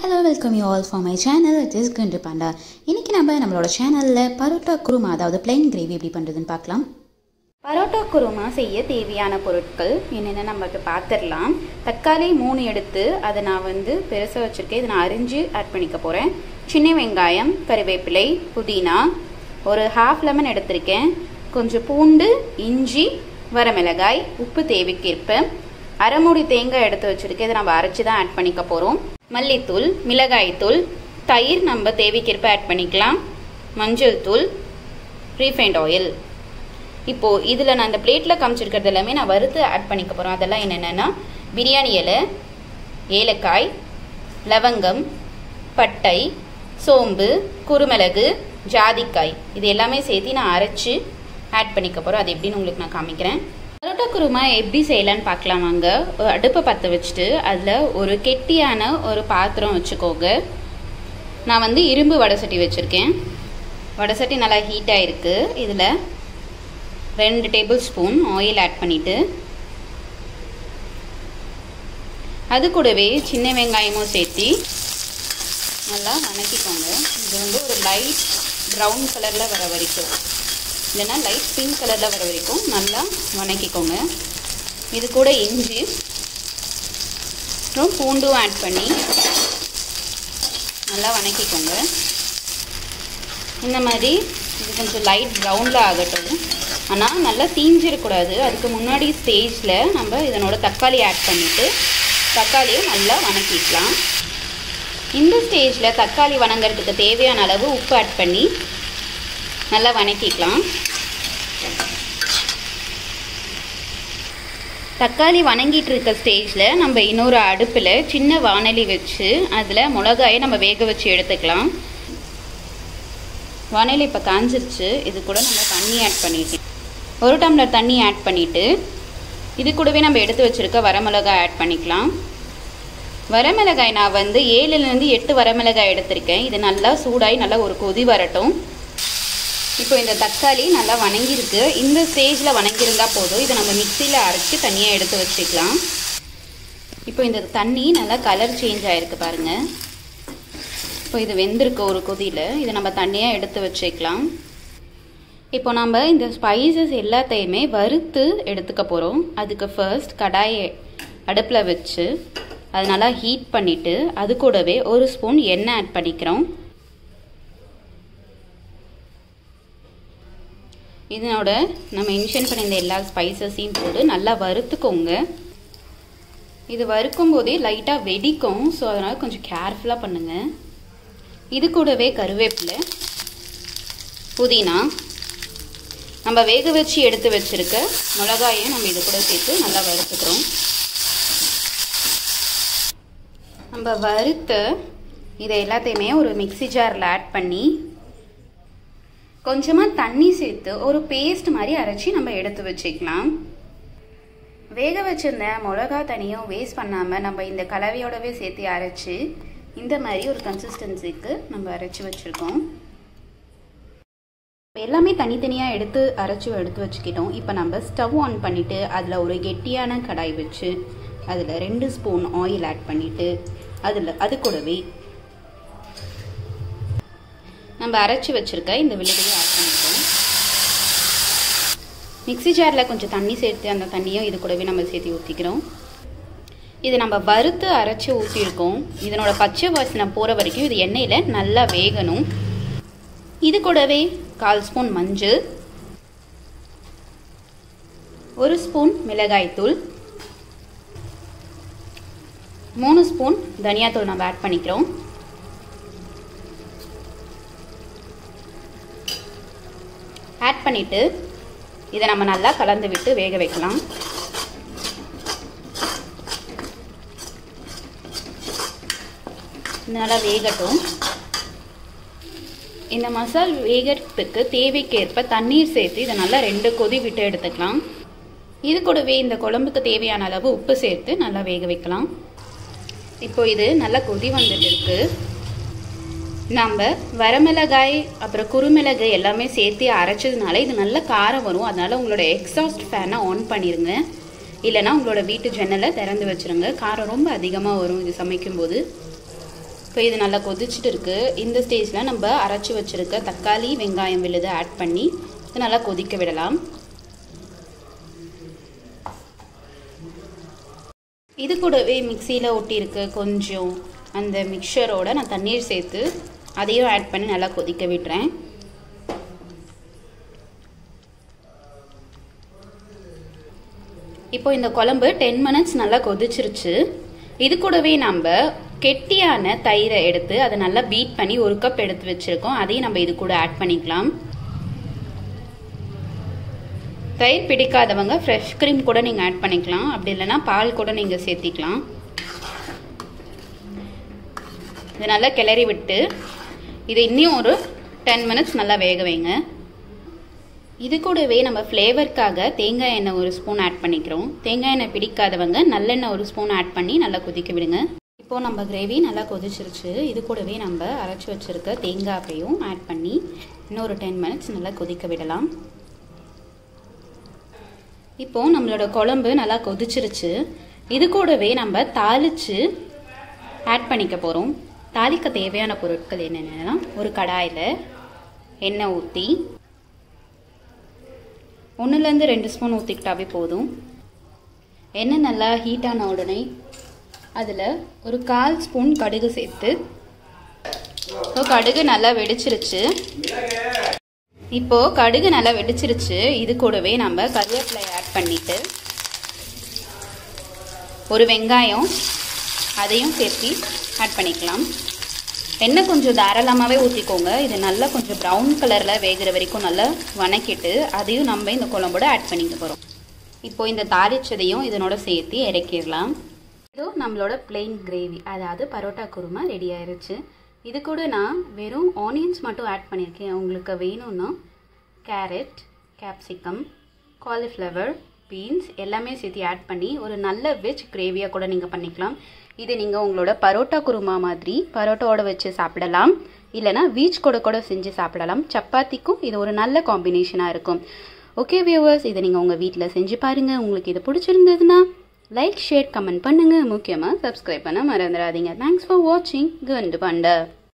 Hello welcome you all for my channel it is குண்டு panda இன்றைக்கி நம்ம நம்மளோட சேனலில் பரோட்டா குருமா அதாவது பிளைன் கிரேவி எப்படி பண்ணுறதுன்னு பார்க்கலாம். பரோட்டா குருமா செய்ய தேவையான பொருட்கள் என்னென்ன நமக்கு பார்த்துடலாம். தக்காளி மூணு எடுத்து அதை நான் வந்து பெருசாக வச்சுருக்கேன். இதை நான் அரிஞ்சு ஆட் பண்ணிக்க போகிறேன் சின்ன வெங்காயம் கறிவேப்பிலை புதினா ஒரு ஹாஃப் லெமன் எடுத்திருக்கேன். கொஞ்சம் பூண்டு இஞ்சி வரமிளகாய் உப்பு தேவைக்கேற்ப அரைமுடி தேங்காய் எடுத்து வச்சுருக்கேன். இதை நம்ம அரைச்சி தான் ஆட் பண்ணிக்க போகிறோம் மல்லித்தூள் மிளகாய்த்தூள் தயிர் நம்ம தேவைக்கேற்ப ஆட் பண்ணிக்கலாம். மஞ்சள் தூள் ரீஃபைண்ட் ஆயில் இப்போது இதில் நான் அந்த பிளேட்டில் காமிச்சிருக்கிறது எல்லாமே நான் வறுத்து ஆட் பண்ணிக்க போகிறோம் அதெல்லாம் என்னென்னா பிரியாணி இலை ஏலக்காய் லவங்கம் பட்டை சோம்பு குருமிளகு ஜாதிக்காய். இது எல்லாமே சேர்த்து நான் அரைச்சி ஆட் பண்ணிக்க போகிறோம் அது எப்படின்னு உங்களுக்கு நான் காமிக்கிறேன். பரோட்டா குருமா எப்படி செய்யலான்னு பார்க்கலாம் வாங்க. ஒரு அடுப்பை பற்ற வச்சுட்டு அதில் ஒரு கெட்டியான ஒரு பாத்திரம் வச்சுக்கோங்க. நான் வந்து இரும்பு வடை சட்டி வச்சுருக்கேன். வடை சட்டி நல்லா ஹீட் ஆகிருக்கு இதில் ரெண்டு டேபிள் ஸ்பூன் ஆயில் ஆட் பண்ணிவிட்டு அது கூடவே சின்ன வெங்காயமும் சேர்த்து நல்லா வணக்கிக்கோங்க. இது வந்து ஒரு லைட் ப்ரௌன் கலரில் வர வரைக்கும். இல்லைன்னா லைட் பிங்க் கலரில் வர வரைக்கும் நல்லா வணக்கிக்கோங்க. இது கூட இஞ்சி. அப்புறம் பூண்டும் ஆட் பண்ணி நல்லா வணக்கிக்கோங்க. இந்த மாதிரி இது கொஞ்சம் லைட் ப்ரௌனில் ஆகட்டும். ஆனால் நல்லா தீஞ்சிடக்கூடாது. அதுக்கு முன்னாடி ஸ்டேஜில் நம்ம இதனோட தக்காளி ஆட் பண்ணிவிட்டு தக்காளியை நல்லா வணக்கிக்கலாம். இந்த ஸ்டேஜில் தக்காளி வணங்குறதுக்கு தேவையான அளவு உப்பு ஆட் பண்ணி நல்லா வணக்கிக்கலாம். தக்காளி வணங்கிட்டு இருக்க ஸ்டேஜில் நம்ம இன்னொரு அடுப்பில் சின்ன வானலி வச்சு அதில் மிளகாயை நம்ம வேக வச்சு எடுத்துக்கலாம். வானலி இப்போ காஞ்சிருச்சு. இது கூட நம்ம தண்ணி ஆட் பண்ணிக்கலாம். ஒரு டம்ளர் தண்ணி ஆட் பண்ணிவிட்டு இது கூடவே நம்ம எடுத்து வச்சுருக்க வரமிளகாய் ஆட் பண்ணிக்கலாம். வரமிளகாய் நான் வந்து ஏழுலேருந்து எட்டு வரமிளகாய் எடுத்திருக்கேன். இது நல்லா சூடாகி நல்லா ஒரு கொதி வரட்டும். இப்போ இந்த தக்காளி நல்லா வணங்கியிருக்கு. இந்த ஸ்டேஜில் வணங்கியிருந்தால் போதும். இதை நம்ம மிக்சியில் அரைச்சி தனியாக எடுத்து வச்சுக்கலாம். இப்போ இந்த தண்ணி நல்லா கலர் சேஞ்ச் ஆகிருக்கு பாருங்கள் இப்போ இது வெந்திருக்கு ஒரு கொதியில் இதை நம்ம தண்ணியாக எடுத்து வச்சுக்கலாம். இப்போ நம்ம இந்த ஸ்பைசஸ் எல்லாத்தையுமே வறுத்து எடுத்துக்க போகிறோம் அதுக்கு ஃபர்ஸ்ட் கடாயை அடுப்பில் வச்சு அது நல்லா ஹீட் பண்ணிவிட்டு அது கூடவே ஒரு ஸ்பூன் எண்ணெய் ஆட் பண்ணிக்கிறோம். இதனோட நம்ம இன்ஷன் பண்ணியிருந்த இந்த எல்லா ஸ்பைசஸையும் போட்டு நல்லா வறுத்துக்கோங்க. இது வறுக்கும் போதே லைட்டாக வெடிக்கும். ஸோ அதனால் கொஞ்சம் கேர்ஃபுல்லாக பண்ணுங்கள் இது கூடவே கருவேப்பிலை புதினா நம்ம வேக வச்சு எடுத்து வச்சுருக்க மிளகாயும் நம்ம இது கூட சேர்த்து நல்லா வறுத்துக்கிறோம். நம்ம வறுத்த இதை எல்லாத்தையுமே ஒரு மிக்சி ஜாரில் ஆட் பண்ணி கொஞ்சமாக தண்ணி சேர்த்து ஒரு பேஸ்ட் மாதிரி அரைச்சி நம்ம எடுத்து வச்சுக்கலாம். வேக வச்சிருந்த மிளகா தனியும் வேஸ்ட் பண்ணாமல் நம்ம இந்த கலவையோடவே சேர்த்து அரைச்சி இந்த மாதிரி ஒரு கன்சிஸ்டன்சிக்கு நம்ம அரைச்சி வச்சுருக்கோம். எல்லாமே தனித்தனியாக எடுத்து அரைச்சி எடுத்து வச்சுக்கிட்டோம். இப்போ நம்ம ஸ்டவ் ஆன் பண்ணிவிட்டு அதில் ஒரு கெட்டியான கடாய் வச்சு அதில் ரெண்டு ஸ்பூன் ஆயில் ஆட் பண்ணிவிட்டு அதில் அது கூடவே நம்ம அரைச்சி வச்சுருக்க இந்த விழுதையை ஆட் பண்ணிக்கிறோம் மிக்சி ஜாரில் கொஞ்சம் தண்ணி சேர்த்து அந்த தண்ணியும் இது கூடவே நம்ம சேர்த்து ஊற்றிக்கிறோம் இது நம்ம வறுத்து அரைச்சி ஊற்றிருக்கோம் இதனோட பச்சை வாசனை போகிற வரைக்கும் இது எண்ணெயில் நல்லா வேகணும். இது கூடவே கால் ஸ்பூன் மஞ்சள் ஒரு ஸ்பூன் மிளகாய்த்தூள் மூணு ஸ்பூன் தனியாத்தூள் நம்ம ஆட் பண்ணிக்கிறோம் ஆட் பண்ணிவிட்டு இதை நம்ம நல்லா கலந்து விட்டு வேக வைக்கலாம். நல்லா வேகட்டும். இந்த மசால் வேகிறதுக்கு தேவைக்கேற்ப தண்ணீர் சேர்த்து இதை நல்லா ரெண்டு கொதி விட்டு எடுத்துக்கலாம். இது கூடவே இந்த குழம்புக்கு தேவையான அளவு உப்பு சேர்த்து நல்லா வேக வைக்கலாம். இப்போ இது நல்லா கொதி வந்துட்டு இருக்கு. நம்ம வரமிளகாய் அப்புறம் குறுமிளகு எல்லாமே சேர்த்து அரைச்சதுனால இது நல்ல காரம் வரும். அதனால் உங்களோட எக்ஸாஸ்ட் ஃபேனை ஆன் பண்ணிடுங்க இல்லைனா உங்களோட வீட்டு ஜன்னலை திறந்து வச்சுருங்க. காரம் ரொம்ப அதிகமாக வரும் இது சமைக்கும்போது. இப்போ இது நல்லா கொதிச்சுட்டு இருக்குது இந்த ஸ்டேஜில் நம்ம அரைச்சி வச்சுருக்க தக்காளி வெங்காயம் விழுது ஆட் பண்ணி இது நல்லா கொதிக்க விடலாம். இது கூடவே மிக்சியில் ஒட்டியிருக்கு கொஞ்சம் அந்த மிக்சரோட நான் தண்ணீர் சேர்த்து அதையும் ஆட் பண்ணி நல்லா கொதிக்க விடுறேன் இப்போ இந்த குழம்பு டென் மினிட்ஸ் நல்லா கொதிச்சிருச்சு. இது கூடவே நம்ம கெட்டியான தயிரை எடுத்து அதை நல்லா பீட் பண்ணி ஒரு கப் எடுத்து வச்சுருக்கோம். அதையும் நம்ம இது கூட ஆட் பண்ணிக்கலாம். தயிர் பிடிக்காதவங்க ஃப்ரெஷ் க்ரீம் கூட நீங்கள் ஆட் பண்ணிக்கலாம். அப்படி இல்லைன்னா பால் கூட நீங்கள் சேர்த்திக்கலாம். இது நல்லா கிளறி விட்டு இது இன்னும் ஒரு டென் மினிட்ஸ் நல்லா வேக வைங்க. இது கூடவே நம்ம ஃப்ளேவருக்காக தேங்காய் எண்ணெய் ஒரு ஸ்பூன் ஆட் பண்ணிக்கிறோம். தேங்காய் எண்ணெய் பிடிக்காதவங்க நல்லெண்ணெய் ஒரு ஸ்பூன் ஆட் பண்ணி நல்லா கொதிக்க விடுங்க. இப்போது நம்ம கிரேவி நல்லா கொதிச்சிருச்சு. இது கூடவே நம்ம அரைச்சி வச்சுருக்க தேங்காயையும் ஆட் பண்ணி இன்னொரு டென் மினிட்ஸ் நல்லா கொதிக்க விடலாம். இப்போது நம்மளோட குழம்பு நல்லா கொதிச்சிருச்சு. இது கூடவே நம்ம தாளித்து ஆட் பண்ணிக்க போகிறோம் தாளிக்க தேவையான பொருட்கள் என்னென்னா ஒரு கடாயில் எண்ணெய் ஊற்றி ஒன்றுலேருந்து ரெண்டு ஸ்பூன் ஊற்றிக்கிட்டாவே போதும். எண்ணெய் நல்லா ஹீட்டான உடனே அதில் ஒரு கால் ஸ்பூன் கடுகு சேர்த்து ஸோ கடுகு நல்லா வெடிச்சிருச்சு. இப்போது கடுகு நல்லா வெடிச்சிருச்சு இது கூடவே நம்ம கருவேப்பிலை ஆட் பண்ணிவிட்டு ஒரு வெங்காயம் அதையும் சேர்த்து ஆட் பண்ணிக்கலாம். எண்ணெய் கொஞ்சம் தாராளமாகவே ஊற்றிக்கோங்க இது நல்லா கொஞ்சம் ப்ரௌன் கலரில் வேகிற வரைக்கும் நல்லா வணக்கிட்டு அதையும் நம்ம இந்த குழம்போட ஆட் பண்ணிக்க போகிறோம் இப்போது இந்த தாளிச்சதையும் இதனோட சேர்த்து இறக்கிடலாம். இதோ நம்மளோட பிளெயின் கிரேவி அதாவது பரோட்டா குருமா ரெடி ஆயிருச்சு. இது கூட நான் வெறும் ஆனியன்ஸ் மட்டும் ஆட் பண்ணியிருக்கேன் உங்களுக்கு வேணும்னா கேரட் கேப்சிகம் காலிஃப்ளவர் பீன்ஸ் எல்லாமே சேர்த்து ஆட் பண்ணி ஒரு நல்ல வெஜ் கிரேவியாக கூட நீங்கள் பண்ணிக்கலாம். இது நீங்கள் உங்களோட பரோட்டா குருமா மாதிரி பரோட்டாவோட வச்சு சாப்பிடலாம். இல்லைனா வீச் கூட கூட செஞ்சு சாப்பிடலாம். சப்பாத்திக்கும் இது ஒரு நல்ல காம்பினேஷனாக இருக்கும். ஓகே வியூவர்ஸ் இதை நீங்கள் உங்கள் வீட்டில் செஞ்சு பாருங்கள் உங்களுக்கு இது பிடிச்சிருந்ததுன்னா லைக் ஷேர் கமெண்ட் பண்ணுங்கள் முக்கியமாக சப்ஸ்கிரைப் பண்ண மறந்துடாதீங்க. தேங்க்ஸ் ஃபார் வாட்சிங் கண்டு பண்ட.